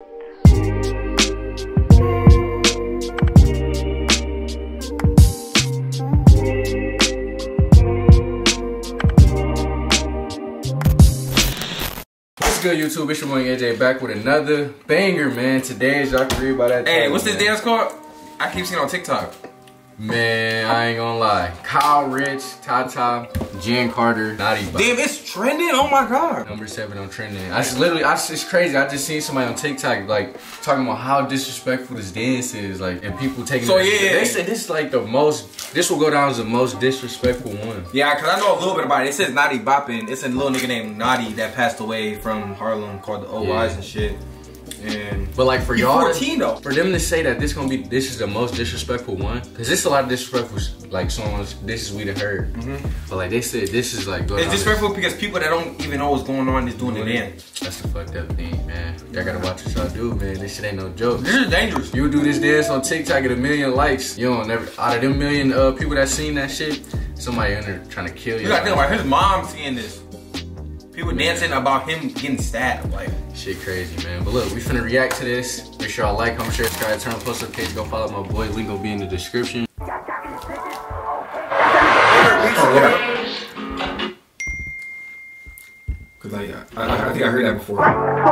What's good, YouTube? It's your boy AJ back with another banger, man. Today, is y'all can read by that. Hey, what's this man. dance called? I keep seeing on TikTok. Man, I ain't gonna lie. Kyle Ricch, TaTa, Jenn Carter, Notti Bop. Damn, it's trending. Oh my god. Number seven on trending. I just literally, I just, it's crazy. I just seen somebody on TikTok like talking about how disrespectful this dance is, like, and people taking. So, it- yeah. they said this is like the most. This will go down as the most disrespectful one. Yeah, cause I know a little bit about it. It says Notti Boppin'. It's a little nigga named Notti that passed away from Harlem called the OYs Yeah. and shit. And But like for y'all, 14 though. for them to say that this gonna be this is the most disrespectful one, cause this a lot of disrespectful like songs. This is we done heard, but like they said this is like it's disrespectful because people that don't even know what's going on is doing it dance. That's the fucked up thing, man. Y'all gotta watch what y'all do, man. This shit ain't no joke. This is dangerous. You do this dance on TikTok get a million likes. You don't never out of them million uh, people that seen that shit, somebody in there trying to kill you. You gotta think about his mom seeing this. People dancing about him getting stabbed. Like, Shit crazy, man. But look, we finna react to this. Make sure y'all like, comment, share, subscribe, turn on post notifications. Go follow my boy. Link will be in the description. cause like, I, I think I heard that before. Alright,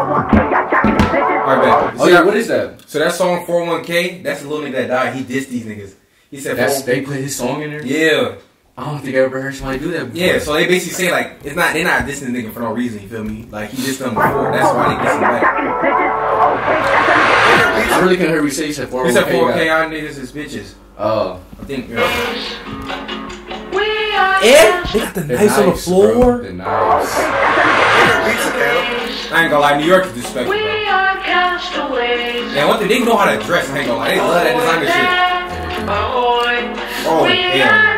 man. Oh yeah, what is that? So that song 41K, that's the little nigga that died. He dissed these niggas. He said, That's they put his song in there. yeah. I don't think I ever heard somebody do that. Before. Yeah, so they basically say like it's not they're not dissing the nigga for no reason, you feel me? Like he dissed them before, that's why they diss him back. I really couldn't hear you say. You said 4 He said 4K y'all niggas is bitches. Oh, I think you know. Yeah. Eh? And they got the the knives on the floor. bro. The knives. I ain't gonna lie, New York is disrespectful, We bro. are castaways. And one thing they know how to dress, I ain't gonna lie. They love that designer shit. Ahoy. Oh we damn.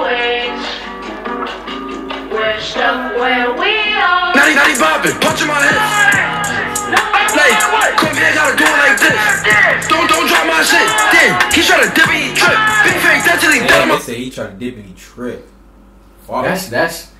Are castaways. We're stuck where we are. Notti, Notti bobbing, punch in my head. Like, come here, gotta do it like this. Don't, don't drop my shit. Damn, he try to dip and he trip. Big face, that's till he dead. They say he tried to dip and he tripped. Fuck. That's that's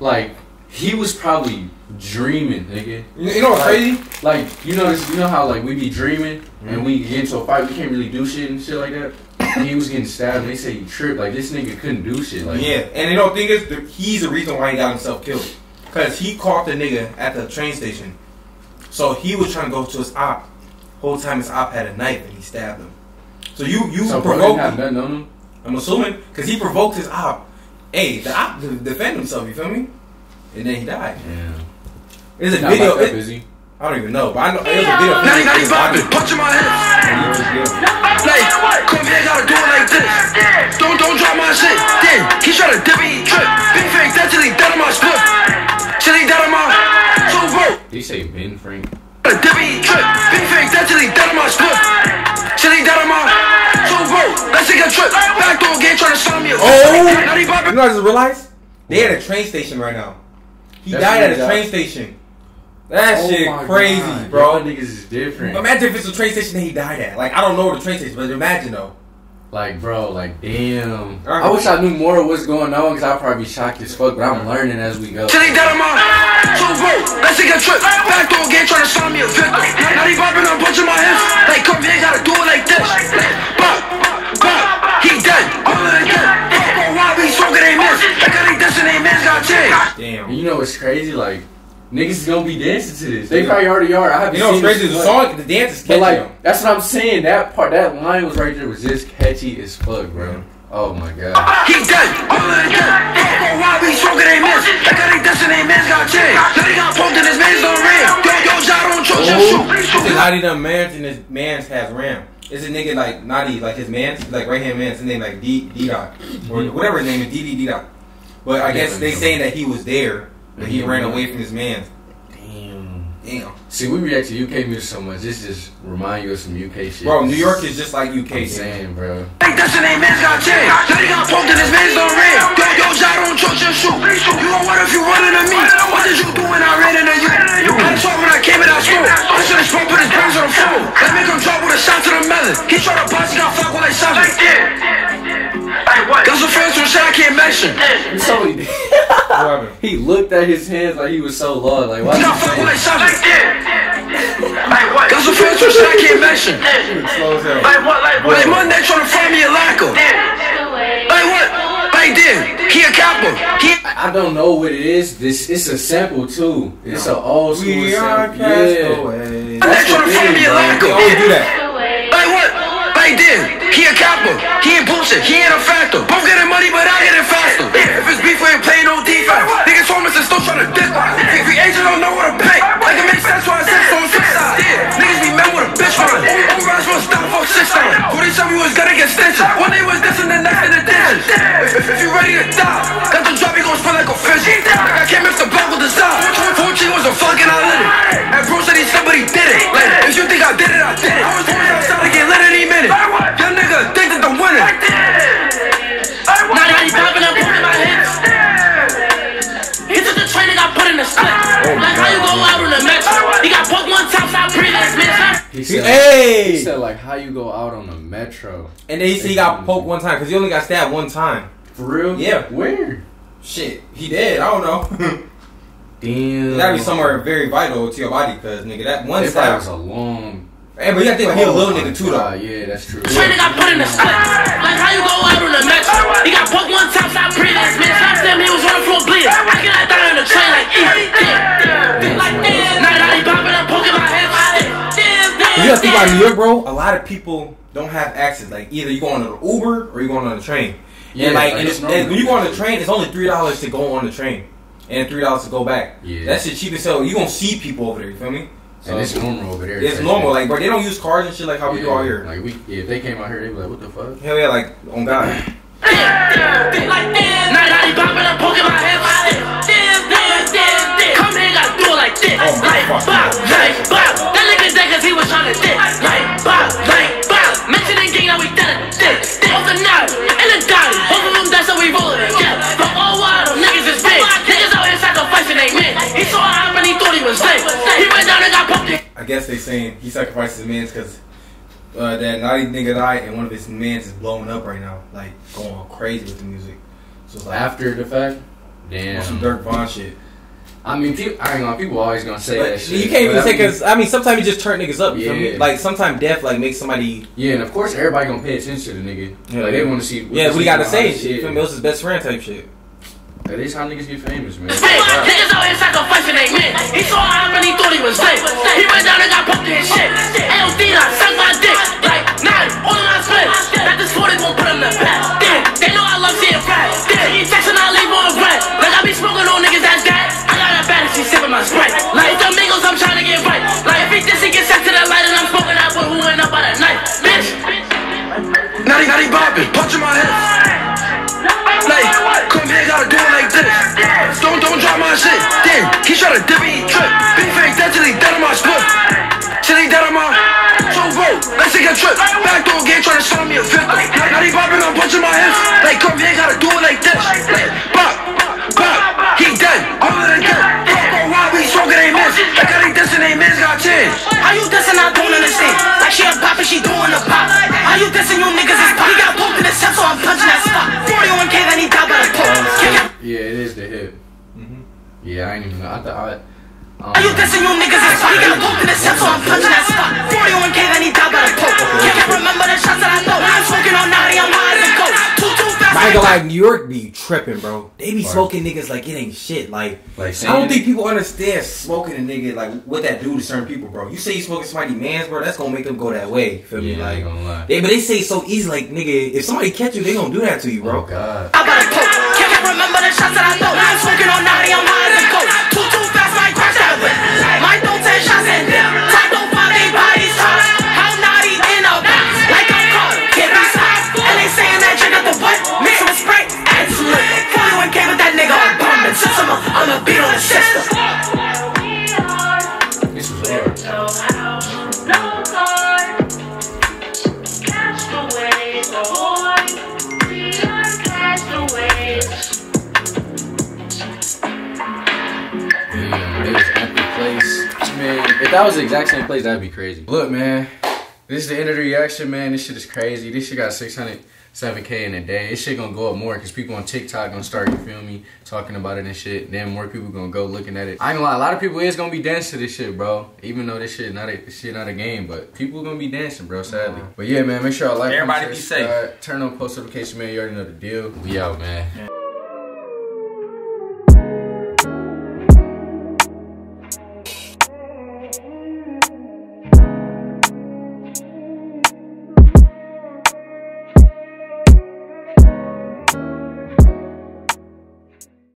like he was probably dreaming, nigga. you know- you know what's Like- crazy? Like you know this, you know how like we be dreaming and mm-hmm. we get into a fight, we can't really do shit and shit like that. And he was getting stabbed. and They say he tripped. Like this nigga couldn't do shit. Like Yeah, and you know the thing is, the, he's the reason why he got himself killed. Cause he caught the nigga at the train station. So he was trying to go to his op. Whole time his op had a knife and he stabbed him. So you you So bro didn't have provoked. nothing on him. I'm assuming because he provoked his op. Hey, the op to defend himself. You feel me? And then he died. Yeah. There's a Not video. like that, it- is he? I don't even know, but I know there's a video. Notti, Notti bobbing, punch in my head. Like, come here, gotta do it like this. Don't, don't drop my shit. Damn, he try to dip and he trip. Big face, that's till he dead on my split. Till he dead on my. So, bro. Did he say Ben Frank? Dip and he trip. Big face, that's till he dead on my split. Till he dead on my. So, bro, let's take a trip. Backdoor game trying to sign me a. Oh! You know what I just realized? They at a train station right now. He That's died at he a train station. That Oh shit crazy, God. bro. Y'all niggas is different. Imagine if it's a train station that he died at. Like I don't know the train station, but imagine though. Like, bro, like, damn. Uh-huh. I wish I knew more of what's going on because I'd probably be shocked as fuck, but I'm learning as we go. Till he dead on my. So, bro, let's take a trip. Backdoor game trying to sign me a victim. Notti bobbing, I'm punching my hips. Like, come here, gotta do it like this. Bop, bop, he dead. All of them dead. Fuck on why we smoking they miss. Like, they dissing they miss got changed. Damn. You know what's crazy? Like, niggas is gonna be dancing to this. They probably already are. I haven't You know what's seen crazy? The song, the dance is But catchy. like, that's what I'm saying. That part, that line was right there was just catchy as fuck, bro. Oh my god. He dead. All of them dead. Fuck on why we smoking they miss. Like, they dissing they miss got changed. Now they got pumped in his man's on ring. Yo, yo, y'all don't trust your shoe. This is Notti done man's and his man's has Ram. It's a nigga like Notti, like his man's, like right hand man's his name like D D Dot or whatever his name is D D D Dot. But I guess they saying that he was there, but he ran away from his man's. Damn. Damn, See, we react to UK music so much. This just remind you of some UK shit. bro, New York is just like UK. I'm man. saying, bro. Like that's the name man's got changed. Now they got pumped in his man's on ring. Yo, yo, y'all don't trust your shoe. You gon' what if you running to me? What did you do when I ran into you? I saw when I came in that school. I should have spoke with his brains on the phone. Let make him drop with a shot to the melon. He try to box, he got fucked with like seven. Got some friends from shit I can't mention. So he, What happened? He looked at his hands like he was so lost. Like, why? He got fucked with like seven. Got some shit I can't mention. Slow as hell. Like what? Like what? Like Monday trying to find me a locker. Like what? Like damn, he a capo. He. I I don't know what it is. This it's a sample too. It's an old school We are sample. Yeah. castaways. Monday trying to find me a They locker. always do that. He a capo. He ain't bullshit. He ain't a factor. Both getting money, but I get it faster. If it's beef, we ain't playing no defense. Niggas home and still trying to dip. If the agent don't know what to pay, like it makes sense why I said so six side. Niggas be men with a bitch run. Old guys won't stop for six time. Who they tell me was gonna get stitches? One day was this and the next in the dishes. If, if you ready to die, got the drop, you gon' spin like a fish. Like I came if the block with the side. 14 was a fucking I lit it. And bro said he somebody did it. Like, if you think I did it, I did it. I was always outside He said, Hey! he said like how you go out on the metro. And then he said he got poked one time because he only got stabbed one time. For real? Yeah. Where? Shit, he did. I don't know. Damn. it gotta be somewhere very vital to your body because nigga, that one That stab. was a long. Hey, but you gotta think like, he a little nigga too though. God, Yeah, that's true. Train and got put in the slip. Like how you go out on the metro? He got poked one time, stop previous bitch. Last time he was running for a bleed. I get that down in the train like, eh, damn. Like damn. Now that he popping up, poking my head, damn, damn. You gotta think about New York, bro. A lot of people don't have access. Like either you go on an Uber or you going on a train. Yeah, and like, like and it's it's- and when you go on the train, it's only three dollars to go on the train, and three dollars to go back. Yeah. that shit cheap as hell. You gonna see people over there. You feel me? And it's normal over there. It's type normal. shit. Like, bro, they don't use cars and shit like how we do out here. Like we, yeah, if they came out here, they'd be like, "What the fuck?" Hell yeah, like on God. Oh my like, cause he was trying to dick. Like, bop, like, bop. Mentioning gang that we did it. Dick, dick. Off the and the dotty. Both of them, that's how we rollin' Yeah. But all wild, them niggas is big. Niggas out here sacrificing they men. He saw how and he thought he was lit. He went down and got poked. I guess they saying he sacrificed his mans because uh, that Notti nigga died and one of his mans is blowing up right now, like going crazy with the music. So it's like After the fact, damn, some damn. Dirk Von shit. I mean, people, I ain't gonna. People always gonna say But that shit. you can't even but I mean- because I mean sometimes you just turn niggas up. You feel me? Yeah. Like sometimes death like makes somebody Yeah, and of course everybody gonna pay attention to the nigga. Yeah. like they want to see. yeah what he got to say. Shit. Shit, feel me? It was his best friend type shit. That is how niggas get famous, man. Hey, niggas out here sacrificing they men. He saw how and he thought he was lit. He went down and got poked in his shit. LD done suck my dick. Like, nah, all of my split. That this 40 gon' put him to bed. Damn, they know I love seeing fat. Damn, he texting, I leave on the bread. Like, I be smoking on my Sprite. Like, the Mingos, I'm trying to get right. Like, if this, he get set to the light and I'm smoking that one who went up by the knife. Bitch. He, now bopping, punching my head. Like, come here, gotta do it like this. Don't, don't drop my shit. Damn, he try to dip me, he trip. Beef ain't dead till he dead on my split. Till he dead on my. So bro, let's take a trip. Back door game trying to sell me a victim. Now, now bopping, I'm punching my hips. Like, come here, gotta do it like this. Like, ain't even know. I thought. I, I um, How you dissing? You niggas is pop. He got poked in his chest, so I'm punching that spot. 41k, then he died by the poke. Kick out. Remember the shots that I throw. I'm smoking on Notti, I'm high as a ghost. Too, too fast. I ain't gonna lie, New York be tripping, bro. They be smoking niggas like it ain't shit. Like, Like I don't think people understand smoking a nigga like what that do to certain people, bro. You say you smoking somebody mans, bro, that's gonna make them go that way. Feel me? Yeah, I ain't Like, gonna lie. they, but they say it so easy, like nigga, if somebody catch you, they gonna do that to you, Oh bro. God. I by the poke. Kick out. Remember the shots that I throw. I'm smoking on Notti, I'm high as a ghost. Too, too fast, might crash that whip. Might throw 10 shots and dip. That was the exact same place, that'd be crazy. Look, man, this is the end of the reaction, man. This shit is crazy. This shit got 600 7K in a day. This shit gonna go up more because people on TikTok gonna start, you feel me, talking about it and shit. Then more people gonna go looking at it. I ain't gonna lie, a lot of people is gonna be dancing to this shit, bro. Even though this shit not a this shit not a game, but people gonna be dancing, bro. Sadly. But yeah, man, make sure y'all like, Everybody be safe. turn on post notification, man. You already know the deal. We out, man.